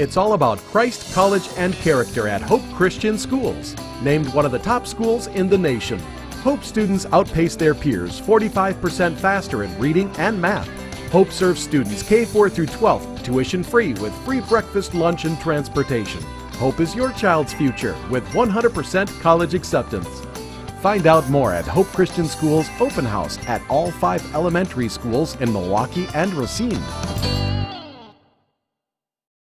It's all about Christ, college, and character at Hope Christian Schools, named one of the top schools in the nation. Hope students outpace their peers 45% faster in reading and math. Hope serves students K 4 through 12 tuition free with free breakfast, lunch, and transportation. Hope is your child's future with 100% college acceptance. Find out more at Hope Christian Schools open house at all five elementary schools in Milwaukee and Racine.